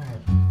All right.